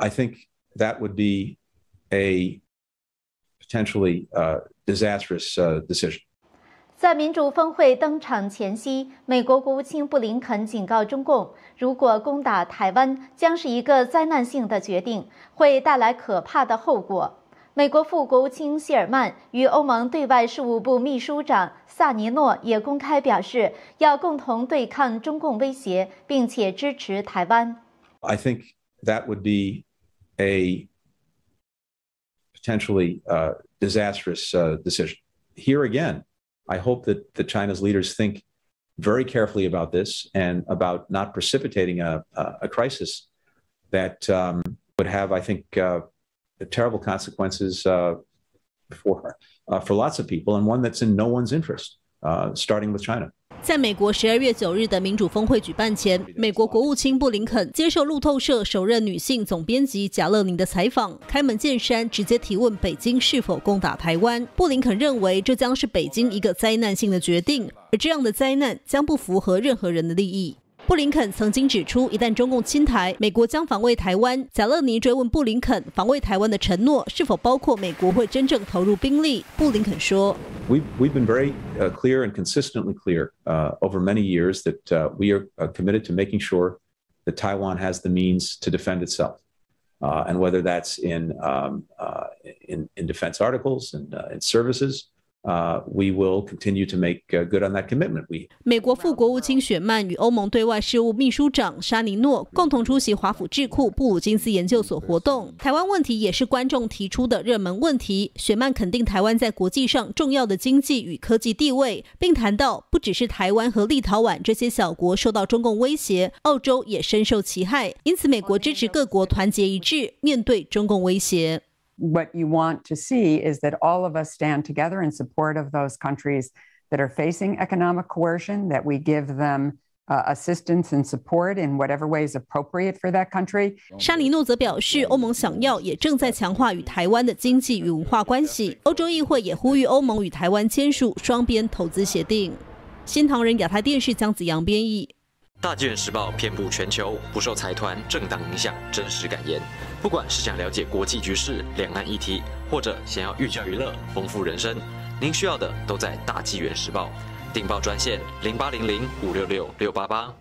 I think that would be a potentially uh, disastrous uh, decision. 在民主峰会登场前夕，美国国务卿布林肯警告中共，如果攻打台湾，将是一个灾难性的决定，会带来可怕的后果。美国副国务卿谢尔曼与欧盟对外事务部秘书长萨尼诺也公开表示，要共同对抗中共威胁，并且支持台湾。I think that would be a potentially uh, disastrous uh, decision. Here again. I hope that the China's leaders think very carefully about this and about not precipitating a, a, crisis that um, would have, I think, uh, terrible consequences uh, for uh, for lots of people, and one that's in no one's interest, uh, starting with China. 在美国十二月九日的民主峰会举办前，美国国务卿布林肯接受路透社首任女性总编辑贾乐宁的采访，开门见山，直接提问北京是否攻打台湾。布林肯认为这将是北京一个灾难性的决定，而这样的灾难将不符合任何人的利益。布林肯曾经指出，一旦中共侵台，美国将防卫台湾。贾勒尼追问布林肯防卫台湾的承诺是否包括美国会真正投入兵力。布林肯说：“We've we've been very uh, clear and consistently clear uh, over many years that uh, we are committed to making sure that Taiwan has the means to defend itself, and whether that's in um, in in defense articles and in services.” Uh, we will continue to make good on that commitment. We 美国副国务卿雪曼与欧盟对外事务秘书长沙尼诺共同出席华府智库布鲁金斯研究所活动。台湾问题也是观众提出的热门问题。雪曼肯定台湾在国际上重要的经济与科技地位，并谈到不只是台湾和立陶宛这些小国受到中共威胁，澳洲也深受其害。因此，美国支持各国团结一致面对中共威胁。what you want to see is that all of us stand together in support of those countries that are facing economic coercion, that we give them uh, assistance and support in whatever way is appropriate for that country. 沙尼诺则表示，欧盟想要也正在强化与台湾的经济与文化关系。欧洲议会也呼吁欧盟与台湾签署双边投资协定。新唐人亚太电视江子阳编译。 大纪元时报遍布全球，不受财团、政党影响，真实感言。不管是想了解国际局势、两岸议题，或者想要寓教于乐、丰富人生，您需要的都在大纪元时报。订报专线：零八零零五六六六八八。